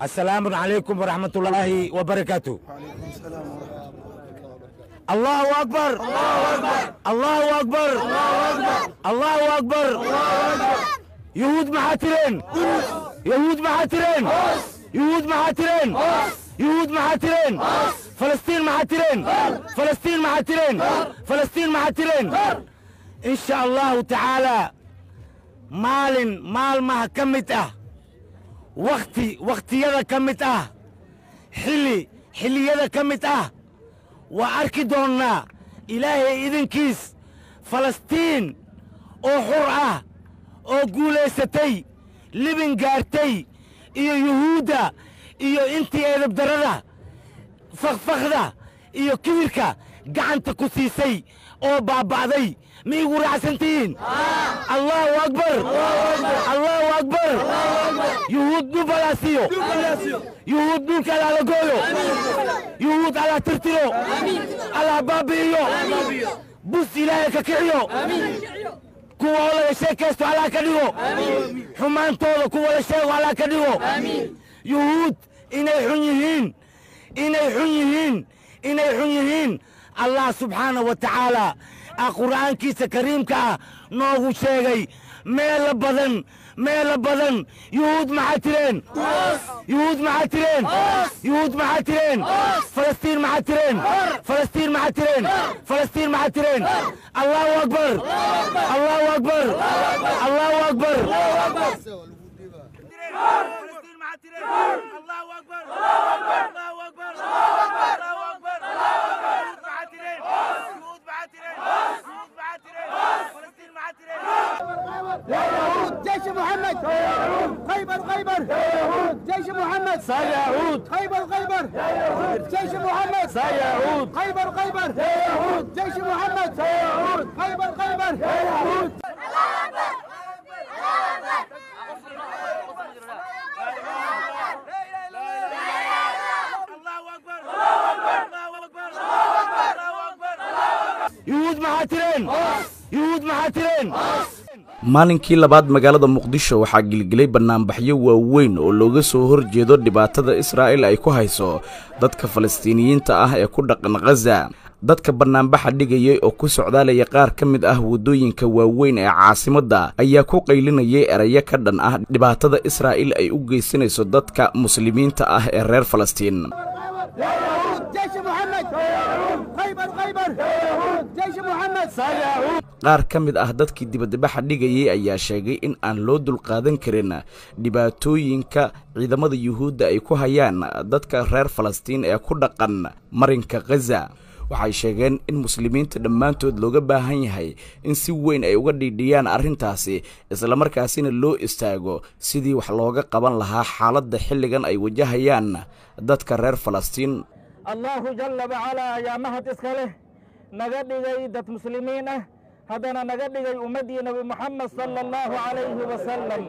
asalaamu calaykum waraxmat ullaahi wabarakaatu allahu akbar. Allahu akbar. Allahu akbar. Yahuud maxaa tireen yahuud maxaa tireen yahuud maxaa tireen yahuud maxaa tireen falastiin maxaa tireen falastiin maxaa tireen falastiin maxaa tireen in allahu tacaala maalin maalmaha ka mid ah xilli xilliyada ka mid ah. Waa arki doonnaa ilaahay idinkiis falastiin oo xur ah oo guulaysatay libin gaartay iyo yuhuudda iyo intii eedabdarrada fakfakda iyo kibirka gacanta ku siisay oo baaba'day ma igu raacsantihiin allahu akbar. Allahu akbar. Yuhuud dhul alaasiyo yuhuud dhulka alaala gooyo. Yuhuud alaa tirtiro. Alaa baabi'iyo. Bus ilaahay ka kiciyo. Kuwa oo sheekaysto alaa ka dhigo. Xumaantooda kuwa la sheego alaa ka dhigo. Yuhuud inay xun yihiin. Inay xun yihiin. Inay xun yihiin. Allah subxaana wa tacaala ah qur'aankiisa kariimka ah noogu sheegay meelo badan meelo badan yuhuud maxaa tireen yuhuud maxaa tireen yuhuud maxaa tireen falastiin maxaa tireen falastiin maxaa tireen falastiin maxaa tireen allahu akbar allahu akbar allahu akbar جيش خيبر. سيعود جيش محمد. سيعود خيبر خيبر. سيعود جيش محمد. سيعود خيبر خيبر. سيعود جيش محمد. سيعود خيبر خيبر. سيعود يود مع ترين يود مع ترين maalinkii labaad magaalada muqdisho waxaa gilgilay bannaanbaxyo waaweyn oo looga soo horjeedo dhibaatada israa'il ay ku hayso dadka falastiiniyiinta ah ee ku dhaqan khaza dadka bannaanbaxa dhigayay oo ku socdaalaya qaar ka mid ah waddooyinka waaweyn ee caasimadda ayaa ku qaylinayay erayo ka dhan ah dhibaatada israa'il ay u geysanayso dadka muslimiinta ah ee reer falastiin جيش محمد خيبر خيبر جيش محمد qaar ka mid ah dadkii dibadbaxa dhigayay ayaa sheegay in aan loo dulqaadan karin dhibaatooyinka ciidamada yuhuudda ay ku hayaan dadka reer falastiin ee ku dhaqan marinka khaza waxay sheegeen in muslimiinta dhammaantood looga baahan yahay in si weyn ay uga dhiidhiyaan arrintaasi islamarkaasina loo istaago sidii wax looga qaban lahaa xaaladda xilligan ay wajahayaan dadka reer falastiin allahu jalla wacalaa ayaa mahad iska leh. Naga dhigay dad muslimiin ah. Haddana naga dhigay ummaddii nebi moxamed sala allahu calayhi wasalam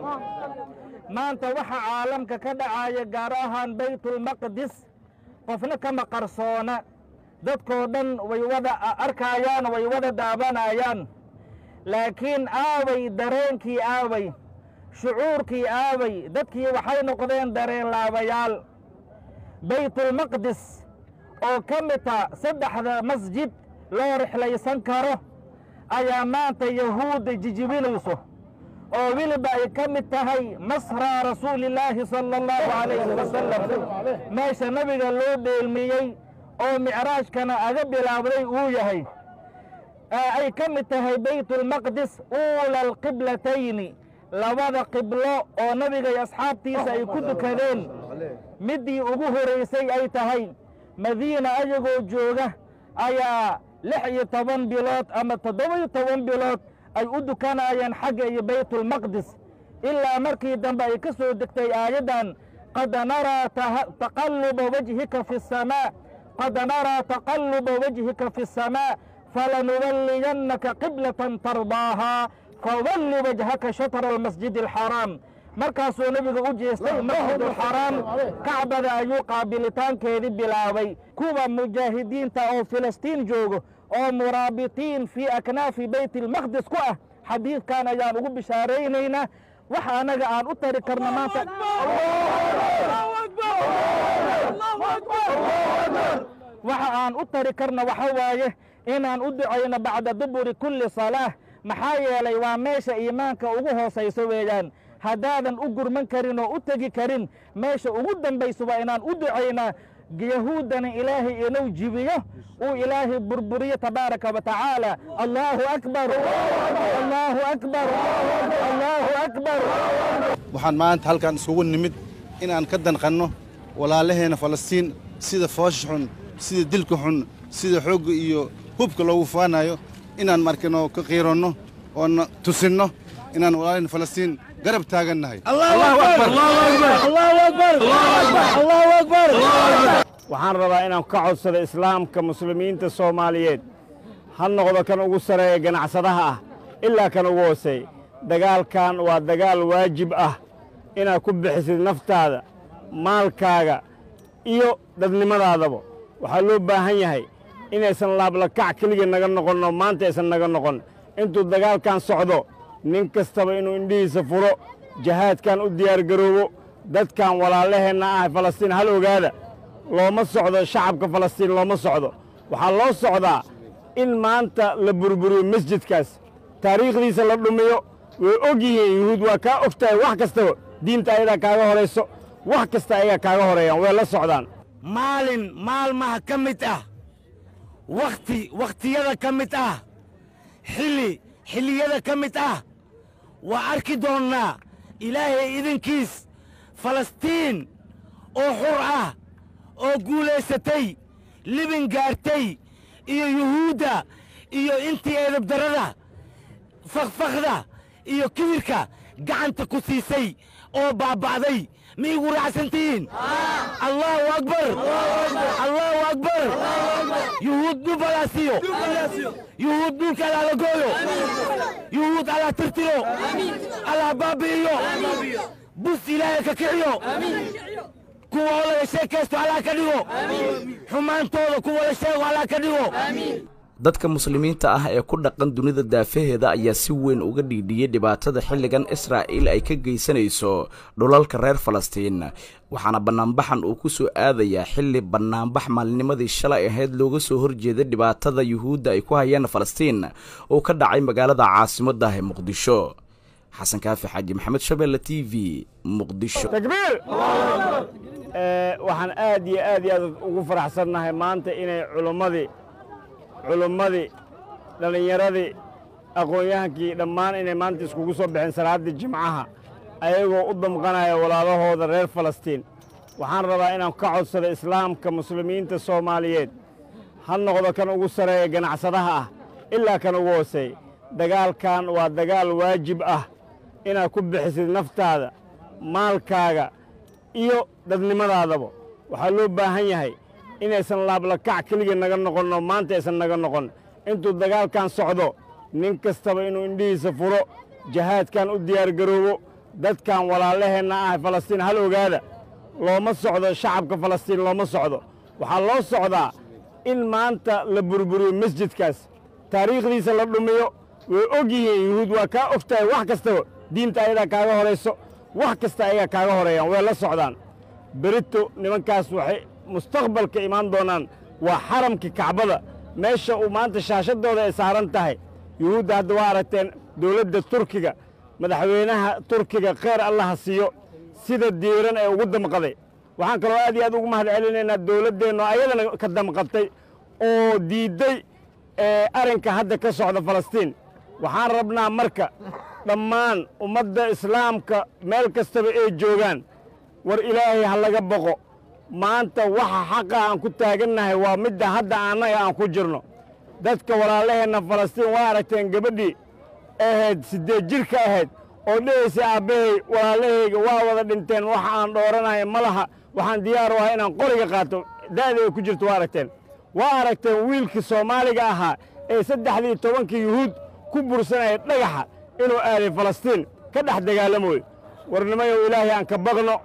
maanta waxa caalamka ka dhacaya gaar ahaan baytulmaqdis qofna kama qarsoona dadkoo dhan way wada arkaayaan way wada daabanayaan. Laakiin aaway dareenkii aaway shucuurkii aaway dadkii waxay noqdeen dareen laabayaal baytulmaqdis oo ka midta saddexda masjid loo rixlaysan karo ayaa maanta yahuudda jijibinayso oo weliba ay ka mid tahay masraa rasuulillaahi sala allahu calayhi wasalam meesha nabiga loo dheelmiyey oo micraajkana aga bilaabday uu yahay ay ka mid tahay baytulmaqdis uula alqiblatayni labada qiblo oo nabiga iyo asxaabtiisa ay ku dukadeen. Middii ugu horaysay ay tahay madiina ayagoo jooga ayaa lix iyo toban bilood ama toddoba iyo toban bilood ay u dukanayeen xagga iyo baytulmaqdis ilaa markii dambe ay ka soo degtay aayaddan qad naraa taqalluba wajhika fi asamaa qad naraa taqalluba wajhika fi asamaa falanuwalliyannaka qiblatan tardaahaa fawalli wajhaka shatra almasjidi alxaraam markaasuu nebiga u jeestay masjidulxaraam kacbada ayuu qaabilitaankeedii bilaabay. Kuwa mujaahidiinta oo filastiin joogo oo muraabitiin fii aknaafi baytilmaqdis ku ah xadiidkan ayaan ugu bishaaraynaynaa. Wax annaga aan u tari karna maanta. Waxa aan u tari karna waxa waaye inaan u ducayno bacda duburi kulli salaah. Maxaa yeelay waa meesha iimaanka ugu hoosayso weeyaan haddaadan u gurman karin oo u tegi karin meesha ugu dambayso waa inaan u ducaynaa yahuuddana ilaahay inuu jibiyo uu ilaahay burburiyo tabaaraka wa tacaala. Allaahu akbar allaahu akbar allaahu akbar. Waxaan maanta halkan isugu nimid inaan ka danqanno walaalaheenna falastiin sida foosha xun sida dilka xun sida xoogga iyo hubka loogu faanayo. Inaan markano ka qiiranno oona tusinno inaan walaalaheenna falastiin garab taagannahay waxaan rabaa inaan ka codsado islaamka muslimiinta soomaaliyeed. Ha noqdo kan ugu sareeya ganacsadaha ah ilaa kan ugu hooseey dagaalkan waa dagaal waajib ah inaad ku bixisid naftaada maalkaaga iyo dadnimadaadaba. Waxaa loo baahan yahay inaysan laablakac keligii naga noqonno maanta aysan naga noqon. Intuu dagaalkan socdo nin kastaba inuu indhihiisa furo jahaadkan u diyaargaroobo dadkan walaalaheenna ah falastiin hal ogaada looma socdo shacabka falastiin looma socdo. Waxaa loo socdaa in maanta la burburiyo masjidkaas. Taariikhdiisa la dhumiyo way og yihiin yuhuud waa kaa og tahay wax kastaba diinta ayadaa kaaga horayso wax kasta ayagaa kaaga horeeyaan way la socdaan. Maalin maalmaha ka mid ah wakhti wakhtiyada ka mid ah xilli xilliyada ka mid ah waa arki doonnaa ilaahay idinkiis falastiin oo xur ah oo guulaysatay libin gaartay iyo yuhuudda iyo intii eedabdarrada fakfakhda iyo kibirka gacanta ku siisay oo baaba'day. Ma igu raacsantihiin allaahu akbar. Allaahu akbar yuhuud dhul alaa siiyo yuhuud dhulka alaa la gooyo yuhuud alaa tirtiro alaa baabi'iyo bus ilaahay ka kiciyo kuwa oo laga sheekaysto allaa ka dhigo xumaantooda kuwa la sheego allaa ka dhigo dadka muslimiinta ah ee ku dhaqan dunida daafaheeda ayaa si weyn uga dhiidhiyey dhibaatada xilligan israa'iil ay ka geysanayso dhulalka reer falastiin. Waxaana bannaanbaxan uu ku soo aadayaa xilli bannaanbax maalinimadii shalay ahayd looga soo horjeeday dhibaatada yuhuudda ay ku hayaan falastiin oo ka dhacay magaalada caasimadda ee muqdisho. Xasan kaafi xaaji maxamed shabeelle t v muqdisho. Takbiir! Waxaan aad iyo aad iyo aad ugu faraxsannahay maanta inay culummadii culummadii dhallinyaradii aqoon-yahankii dhammaan inay maanta iskugu soo baxeen salaaddii jimcaha ayagoo u damqanaya walaalahooda reer falastiin. Waxaan rabaa inaan ka codsado islaamka muslimiinta soomaaliyeed. Ha noqdo kan ugu sareeya ganacsadaha ah ilaa kan ugu hooseey dagaalkan waa dagaal waajib ah inaad ku bixisid naftaada maalkaaga iyo dadnimadaadaba. Waxaa loo baahan yahay inaysan laablakac keligii naga noqonno maanta aysan naga noqon. Intuu dagaalkan socdo nin kastaba inuu indhihiisa furo jahaadkan u diyaargaroobo dadkan walaalaheenna ah falastiin hal ogaada looma socdo shacabka falastiin looma socdo. Waxaa loo socdaa in maanta la burburiyo masjidkaas. Taariikhdiisa la dhumiyo way og yihiin yuhuud waa kaa og tahay wax kastaba diinta ayadaa kaaga horayso wax kasta ayagaa kaaga horeeyaan way la socdaan. Berito nimankaas waxay mustaqbalka imaan doonaan waa xaramkii kacbada meesha uu maanta shaashadooda ay saaran tahay yuhuudda hadda waa aragteen dowladda turkiga madaxweynaha turkiga kheyr allaha siiyo sida diiran ee ugu damqaday. Waxaan kaloo aad iyo aad ugu mahad celinaynaa ayadana ka damqatay oo diidday arrinka hadda ka socda falastiin. Waxaan rabnaa marka dhammaan ummadda islaamka meel kastaba ay joogaan war ilaahay ha laga boqo maanta waxa xaqa aan ku taagannahay waa midda hadda annaga aan ku jirno. Dadka walaalaheenna falastiin waa aragteen gabadhii ahayd siddeed jirka ahayd oo dhehaysa aabbahay walaalahayga waa wada dhinteen waxa aan dhooranahay ma laha waxaan diyaar u ahay inaan qoriga qaato da'dayga ku jirto waa aragteen. Waa aragteen wiilkii soomaaliga ahaa ee saddexdii tobankii yuhuud ku bursanaya dhagaxa inuu aaday falastiin ka dhex dagaalamoy warnimayow ilaahay aan ka baqno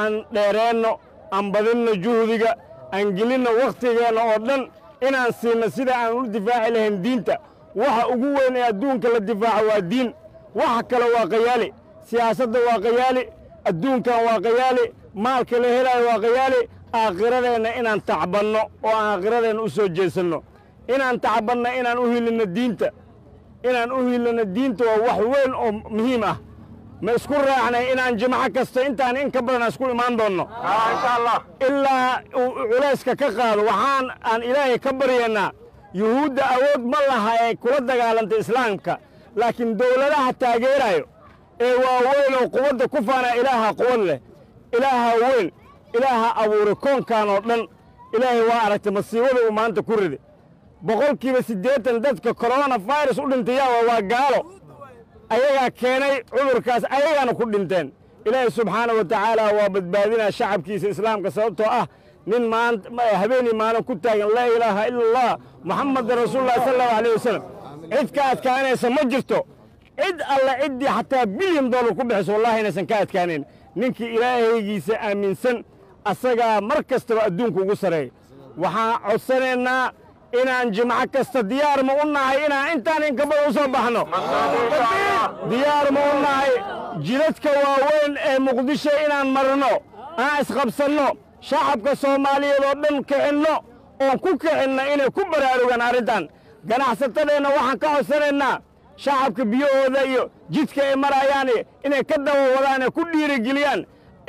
aan dheereenno aan badinno juhdiga aan gelinno wakhtigeenna oo dhan inaan siinno sida aan u difaaci lahayn diinta. Waxa ugu weyn ee adduunka la difaaco waa diin. Waxa kale waa qayaali. Siyaasadda waa qayaali. Adduunkan waa qayaali. Maalka la helaayo waa qayaali. Aakhiradeenna inaan tacbanno oo aan aakhiradeenna u soo jeesanno. Inaan tacbanno inaan u hilinno diinta. Inaan u hilinno diinta waa wax weyn oo muhiim ah ma isku raacnay inaan jimco kasta intaan in ka badan isku imaan doonno. Ilaa uu culayska ka qaado waxaan aan ilaahay ka baryaynaa. Yuhuudda awood ma laha ee kula dagaalantay islaamka laakiin dowladaha taageerayo ee waaweyn oo quwadda ku faanaa ilaaha quwad leh. Ilaaha weyn ilaaha abuuray koonkan oo dhan ilaahay waa aragtay masiibada uu maanta ku riday. Boqolkiiba siddeetan dadka korona virus u dhintayaawa waa gaalo ayagaa keenay cudurkaas ayagaana ku dhinteen. Ilaahay subxaana wa tacaala waa badbaadinaa shacabkiisa islaamka sababtoo ah nin maanta habeenii maalin ku taagan laa ilaaha ila allah muxamadan rasuulullahi sala allahu alayh wasalam cid ka adkaanaysa ma jirto. Cid alle ciddii xataa bilyan dollar ku bixiso wallahi inaysan ka adkaanayn ninkii ilaahaygiisa aaminsan asagaa mar kastaba adduunka ugu sarreeya waxaan codsanaynaa inaan jimco kasta diyaar ma u nahay inaan intaan inka badan u soo baxno? Diyaar ma u nahay. Jidadka waaweyn ee muqdisho inaan marno aan isqabsanno shacabka soomaaliyeed oo dhan kicinno oon ku kicinno inay ku baraarugaan arrintan. Ganacsatadeenna waxaan ka codsanaynaa shacabka biyahooda iyo jidka ay marayaan inay ka daba wadaan ee ku dhiirigeliyaan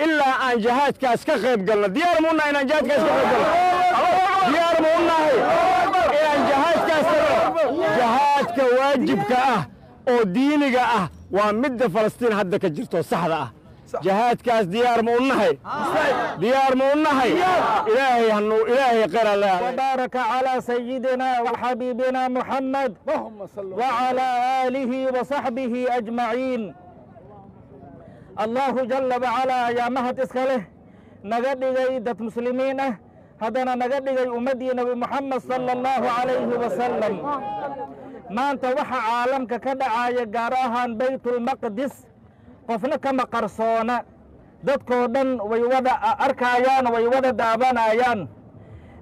ilaa aan jihaadkaas ka qayb galno. Diyaar ma u nahay inaan jihaadkaas ka qayb galno? Diyaar ma u nahay midka waajibka ah oo diiniga ah waa midda falastiin hadda ka jirto saxda ah. Jahaadkaas diyaar ma u nahay? Diyaar ma u nahay? Ilaahay hanu ilaahay khayr alle baaraka calaa sayidina wa xabiibina muxammad wa calaa aalihi wa saxbihi ajmaciin allaahu jalla wacalaa ayaa mahad iska leh naga dhigay dad muslimiin ah. Haddana naga dhigay ummaddii nebi muxamed sala allahu calayhi wasalam maanta waxaa caalamka ka dhacaya gaar ahaan baytulmaqdis qofna kama qarsoona dadkoo dhan way wada arkaayaan way wada daabanayaan.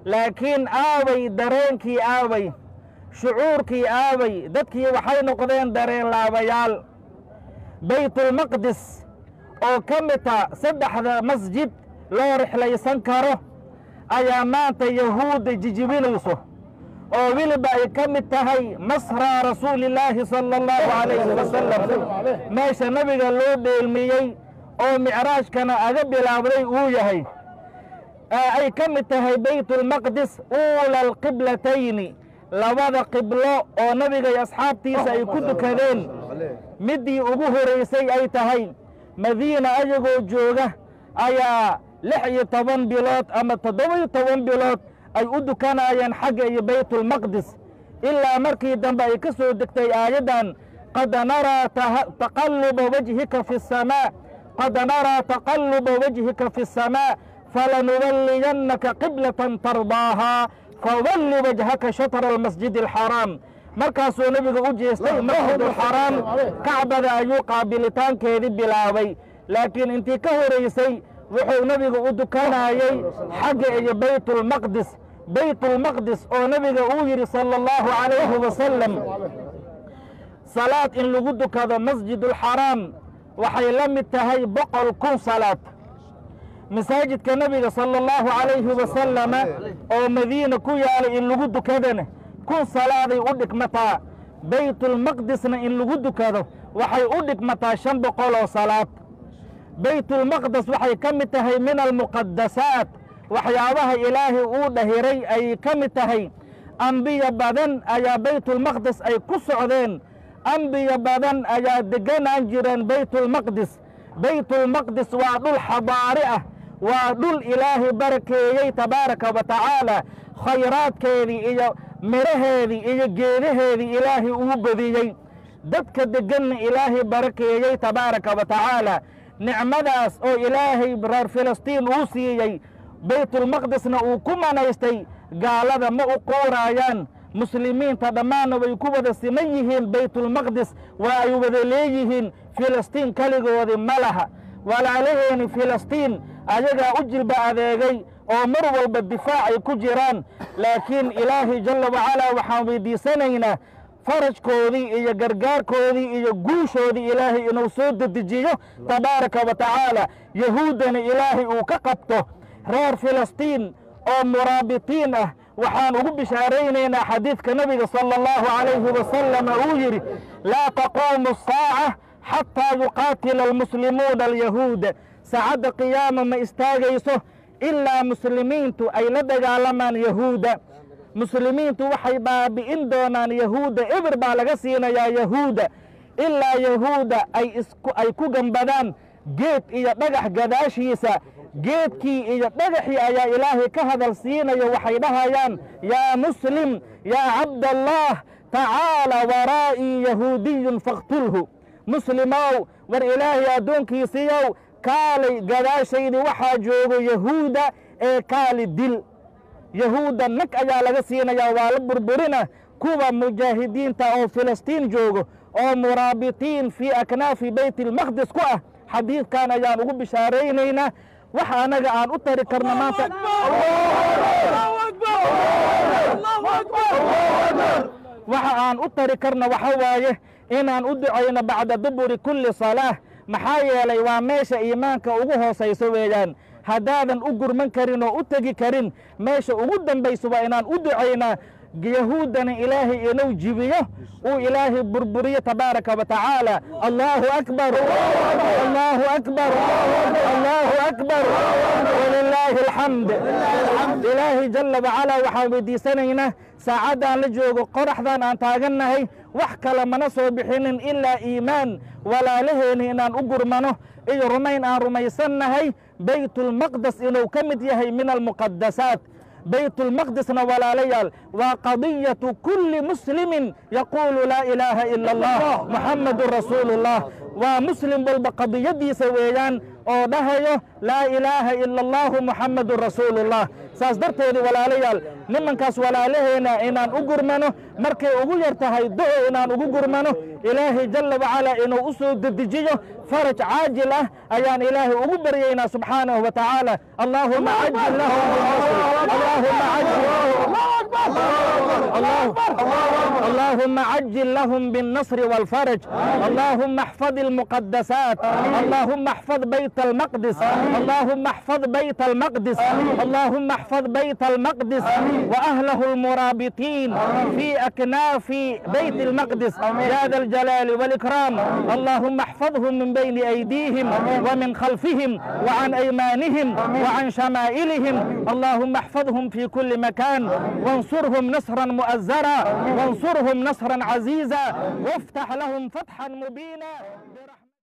Laakiin aaway dareenkii aabay shucuurkii aaway dadkii waxay noqdeen dareen laabayaal baytulmaqdis oo ka mita saddexda masjid loo rixlaysan karo ayaa maanta yahuudda jijibinayso oo weliba ay ka mid tahay masraa rasuulillaahi sala allahu calayhi wasalam meesha nabiga loo dheelmiyey oo micraajkana aga bilaabday uu yahay. Ay ka mid tahay baytulmaqdis uula alqiblatayni labada qiblo oo nabiga iyo asxaabtiisa ay ku dukadeen. Middii ugu horaysay ay tahay madiina ayagoo jooga ayaa lix iyo toban bilood ama toddoba-iyo toban bilood ay u dukanayeen xagga iyo baytulmaqdis ilaa markii dambe ay ka soo degtay aayaddan qad naraa taqalluba wajhika fi asamaa qad naraa taqalluba wajhika fi asamaa falanuwalliyannaka qiblatan tardaahaa fawalli wajhaka shatra almasjidi alxaraam markaasuu nebiga u jeestay masjidulxaraam kacbada ayuu qaabilitaankeedii bilaabay. Laakiin intii ka horaysay wuxuu nebiga u dukanayey xagga iyo baytulmaqdis baytulmaqdis oo nebiga uu yidhi sala allahu calayhi wasalam salaad in lagu dukado masjidulxaraam waxay la mid tahay boqol kun salaad. Masaajidka nebiga sala allahu calayhi wasalama oo madiina ku yaalay in lagu dukadana kun salaaday u dhigmataa baytulmaqdisna in lagu dukado waxay u dhigmataa shan boqol oo salaad. Baytulmaqdes waxay ka mid tahay min almuqadasaat waxyaabaha ilaahay uu dhahiray ayay ka mid tahay ambiyo badan ayaa baytulmaqdes ay ku socdeen. Ambiyo badan ayaa deganaan jireen baytulmaqdis baytulmaqdis waa dhul xabaari ah waa dhul ilaahay barakeeyey tabaaraka wa tacaala. Khayraadkeedii iyo midhaheedii iyo geedaheedii ilaahay uu badiyey. Dadka deganna ilaahay barakeeyey tabaaraka wa tacaala. Nicmadaas oo ilaahay reer filistiin uu siiyey baytulmaqdisna uu ku manaystay gaalada ma u quuraayaan muslimiinta dhammaanna way ku wada siman yihiin baytulmaqdis waa ay wada leeyihiin filistiin keligoodii ma laha. Walaalaheeni filistiin ayagaa u jilba adeegay oo mar walba difaac ay ku jiraan. Laakiin ilaahay jalla wacalaa waxaan weydiisanaynaa farajkoodii iyo gargaarkoodii iyo guushoodii ilaahay inuu soo dedejiyo tabaaraka wa tacaala. Yahuuddana ilaahay uu ka qabto reer filistiin oo muraabitiin ah. Waxaan ugu bishaaraynaynaa xadiidka nebiga sala allahu calayhi wasalama uu yidhi laa taquumu asaaca xataa yuqaatila almuslimuuna alyahuuda saacadda qiyaama ma istaagayso ilaa muslimiintu ay la dagaalamaan yahuuda muslimiintu waxay baabi'in doonaan yahuudda eber baa laga siinayaa yahuuda ilaa yahuuda ay ku gambadaan geed iyo dhagax gadaashiisa geedkii iyo dhagaxii ayaa ilaahay ka hadal siinayo waxay dhahayaan yaa muslim yaa cabdallaah tacaala waraa'ii yahuudiyun faqtulhu. Muslimow war ilaahay addoonkiisiiyow kaalay gadaashaydi waxaa joogo yahuuda ee kaali dil. Yahuudda nag ayaa laga siinayaa waa la burburina kuwa mujaahidiinta oo filistiin joogo oo muraabitiin fii aknaafi beyt ilmaqdis ku ah. Xadiidkan ayaan ugu bishaaraynaynaa wax anaga aan u tari karno maanta. Waxa aan u tari karno waxa waaye inaan u ducayno bacda duburi kulli salaah. Maxaa yeelay waa meesha iimaanka ugu hoosayso weeyaan. Haddaadan u gurman karin oo u tegi karin meesha ugu dambayso waa inaan u ducaynaa yahuuddana ilaahay inuu jibiyo. Uu ilaahay burburiyo tabaaraka wa tacaala. Allaahu akbar. Allaahu akbar. Allaahu akbar. Walilaahi alxamd ilaahay jalla wacalaa waxaan weydiisanaynaa saacaddaan la joogo qoraxdan aan taagannahay wax kale mana soo bixinin ilaa iimaan. Walaalaheenni inaan u gurmano. Iyo rumayn aan rumaysannahay baytulmaqdes inuu ka mid yahay min almuqadasaat baytulmaqdisna walaalayaal waa qadiyatu kulli muslimin yaquulu laa ilaaha ila allah muxammadun rasuulullah waa muslim walba qadiyadiisa weeyaan oo dhahayo laa ilaaha ila allahu muxammadun rasuulullah saas darteedii walaalayaal نمنكاس ولا لهنا إنان أجرمنه مركي أقول يرتهاي إن أجر أجرمنه إلهي جل وعلا إنه أسود الدجيو فرج عاجلة أيان إلهي أجبرينا سبحانه وتعالى اللهم عجل له اللهم عجل اللهم عجل لهم بالنصر والفرج اللهم احفظ المقدسات اللهم احفظ بيت المقدس اللهم احفظ بيت المقدس اللهم احفظ بيت المقدس وأهله المرابطين في أكناف بيت المقدس. يا ذا الجلال والإكرام. اللهم احفظهم من بين أيديهم ومن خلفهم وعن أيمانهم وعن شمائلهم. اللهم احفظهم في كل مكان. وانصرهم نصرا مؤزرا. وانصرهم نصرا عزيزا. وافتح لهم فتحا مبينا.